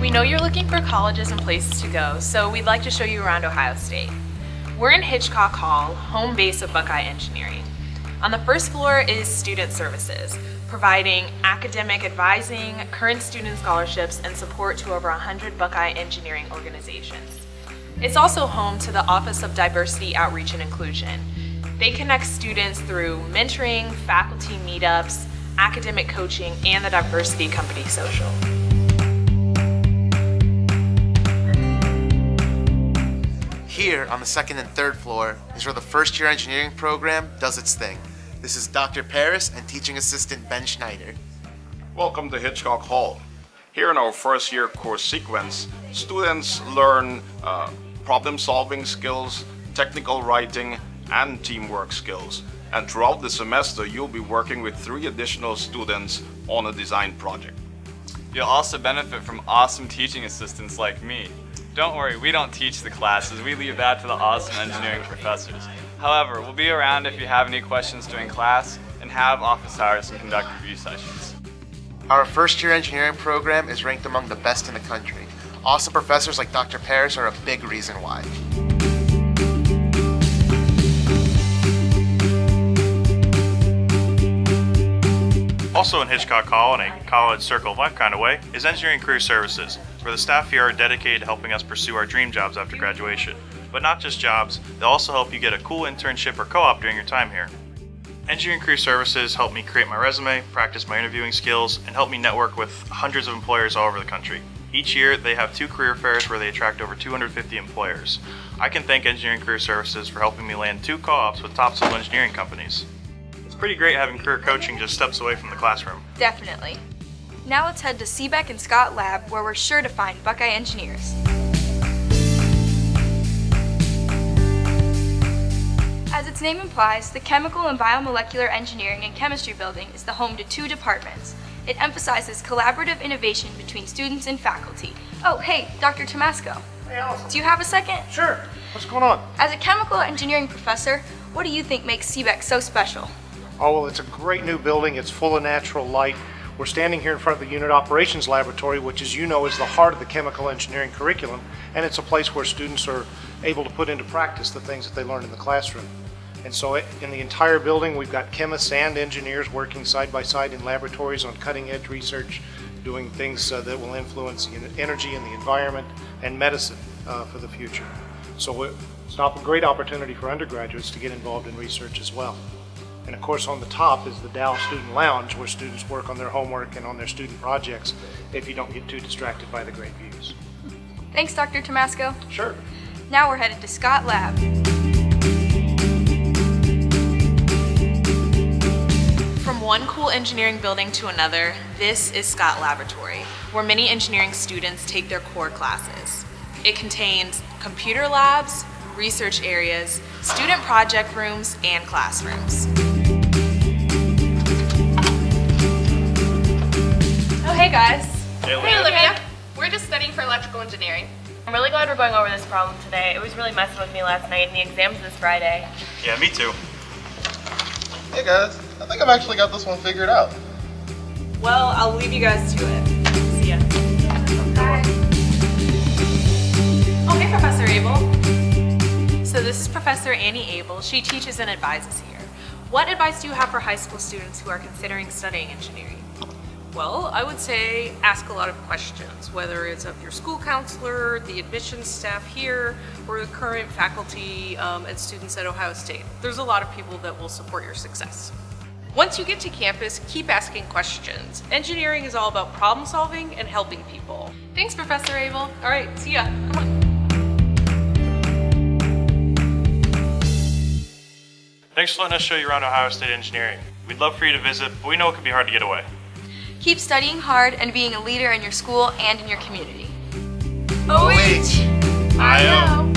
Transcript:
We know you're looking for colleges and places to go, so we'd like to show you around Ohio State. We're in Hitchcock Hall, home base of Buckeye Engineering. On the first floor is Student Services, providing academic advising, current student scholarships, and support to over 100 Buckeye Engineering organizations. It's also home to the Office of Diversity Outreach and Inclusion. They connect students through mentoring, faculty meetups, academic coaching, and the Diversity Company Social. Here on the second and third floor is where the first year engineering program does its thing. This is Dr. Paris and teaching assistant Ben Schneider. Welcome to Hitchcock Hall. Here in our first year course sequence, students learn uh, problem solving skills, technical writing, and teamwork skills. And throughout the semester, you'll be working with three additional students on a design project. You'll also benefit from awesome teaching assistants like me. Don't worry, we don't teach the classes, we leave that to the awesome engineering professors. However, we'll be around if you have any questions during class and have office hours and conduct review sessions. Our first year engineering program is ranked among the best in the country. Awesome professors like Dr. Paris are a big reason why. Also in Hitchcock Hall, in a college circle of life kind of way, is Engineering Career Services, where the staff here are dedicated to helping us pursue our dream jobs after graduation. But not just jobs, they'll also help you get a cool internship or co-op during your time here. Engineering Career Services helped me create my resume, practice my interviewing skills, and help me network with hundreds of employers all over the country. Each year, they have two career fairs where they attract over 250 employers. I can thank Engineering Career Services for helping me land two co-ops with top civil engineering companies. It's pretty great having career coaching just steps away from the classroom. Definitely. Now let's head to CBEC and Scott Lab where we're sure to find Buckeye engineers. As its name implies, the Chemical and Biomolecular Engineering and Chemistry building is the home to two departments. It emphasizes collaborative innovation between students and faculty. Oh, hey, Dr. Tomasko. Hey, Alison. Do you have a second? Sure. What's going on? As a chemical engineering professor, what do you think makes CBEC so special? Oh, well, it's a great new building. It's full of natural light. We're standing here in front of the Unit Operations Laboratory, which, as you know, is the heart of the chemical engineering curriculum, and it's a place where students are able to put into practice the things that they learn in the classroom. And so in the entire building, we've got chemists and engineers working side by side in laboratories on cutting edge research, doing things uh, that will influence energy and the environment and medicine uh, for the future. So it's a great opportunity for undergraduates to get involved in research as well. And of course on the top is the Dow Student Lounge where students work on their homework and on their student projects if you don't get too distracted by the great views. Thanks, Dr. Tomasko. Sure. Now we're headed to Scott Lab. From one cool engineering building to another, this is Scott Laboratory, where many engineering students take their core classes. It contains computer labs, research areas, student project rooms, and classrooms. Guys. Hey, Hey, Olivia. We're just studying for electrical engineering. I'm really glad we're going over this problem today. It was really messing with me last night, and the exam's this Friday. Yeah, me too. Hey guys, I think I've actually got this one figured out. Well, I'll leave you guys to it. See ya. Bye. Oh, hey, Professor Abel. So this is Professor Annie Abel. She teaches and advises here. What advice do you have for high school students who are considering studying engineering? Well, I would say ask a lot of questions, whether it's of your school counselor, the admissions staff here, or the current faculty um, and students at Ohio State. There's a lot of people that will support your success. Once you get to campus, keep asking questions. Engineering is all about problem solving and helping people. Thanks, Professor Abel. All right, see ya. Come on. Thanks for letting us show you around Ohio State Engineering. We'd love for you to visit, but we know it can be hard to get away. Keep studying hard and being a leader in your school and in your community. Oh. I know.